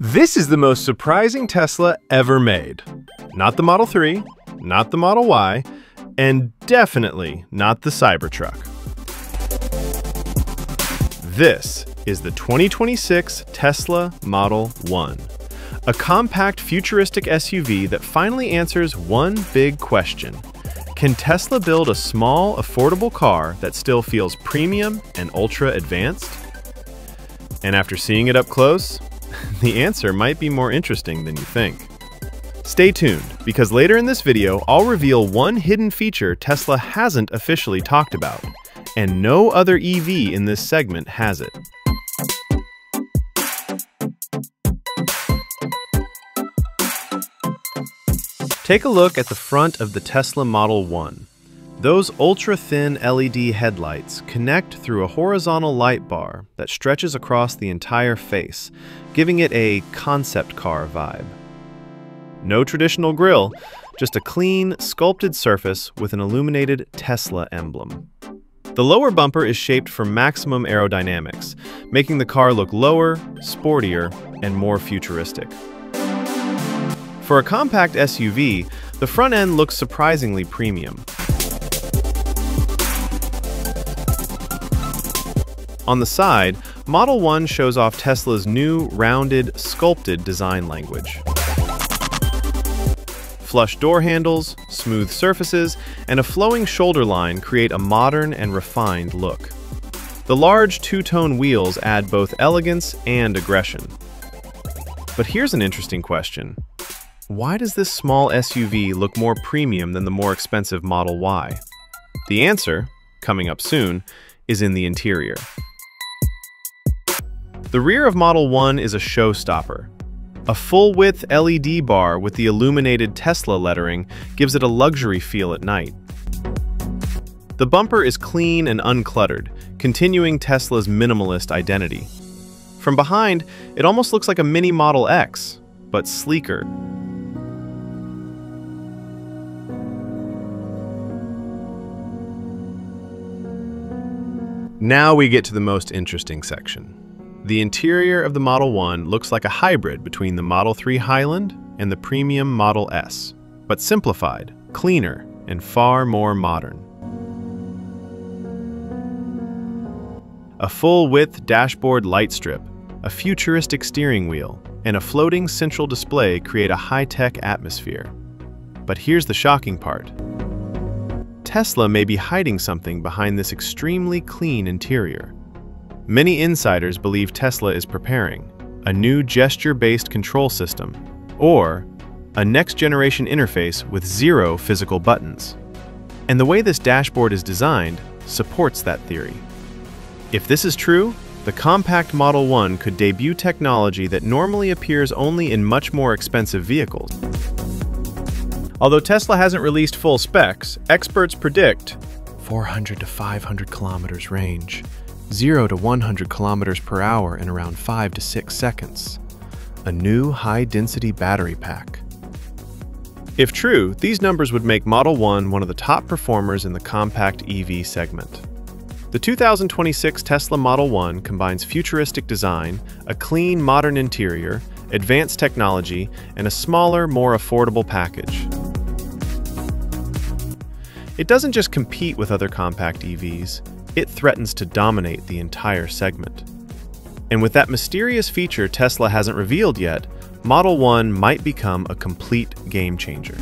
This is the most surprising Tesla ever made. Not the Model 3, not the Model Y, and definitely not the Cybertruck. This is the 2026 Tesla Model 1, a compact futuristic SUV that finally answers one big question. Can Tesla build a small, affordable car that still feels premium and ultra advanced? And after seeing it up close, the answer might be more interesting than you think. Stay tuned, because later in this video, I'll reveal one hidden feature Tesla hasn't officially talked about, and no other EV in this segment has it. Take a look at the front of the Tesla Model 1. Those ultra-thin LED headlights connect through a horizontal light bar that stretches across the entire face, giving it a concept car vibe. No traditional grille, just a clean, sculpted surface with an illuminated Tesla emblem. The lower bumper is shaped for maximum aerodynamics, making the car look lower, sportier, and more futuristic. For a compact SUV, the front end looks surprisingly premium. On the side, Model 1 shows off Tesla's new, rounded, sculpted design language. Flush door handles, smooth surfaces, and a flowing shoulder line create a modern and refined look. The large two-tone wheels add both elegance and aggression. But here's an interesting question. Why does this small SUV look more premium than the more expensive Model Y? The answer, coming up soon, is in the interior. The rear of Model 1 is a showstopper. A full-width LED bar with the illuminated Tesla lettering gives it a luxury feel at night. The bumper is clean and uncluttered, continuing Tesla's minimalist identity. From behind, it almost looks like a mini Model X, but sleeker. Now we get to the most interesting section. The interior of the Model 1 looks like a hybrid between the Model 3 Highland and the premium Model S, but simplified, cleaner, and far more modern. A full-width dashboard light strip, a futuristic steering wheel, and a floating central display create a high-tech atmosphere. But here's the shocking part. Tesla may be hiding something behind this extremely clean interior. Many insiders believe Tesla is preparing a new gesture-based control system, or a next-generation interface with zero physical buttons. And the way this dashboard is designed supports that theory. If this is true, the compact Model 1 could debut technology that normally appears only in much more expensive vehicles. Although Tesla hasn't released full specs, experts predict 400 to 500 kilometers range, 0 to 100 kilometers per hour in around 5 to 6 seconds. A new high-density battery pack. If true, these numbers would make Model 1 one of the top performers in the compact EV segment. The 2026 Tesla Model 1 combines futuristic design, a clean, modern interior, advanced technology, and a smaller, more affordable package. It doesn't just compete with other compact EVs, it threatens to dominate the entire segment. And with that mysterious feature Tesla hasn't revealed yet, Model 1 might become a complete game changer.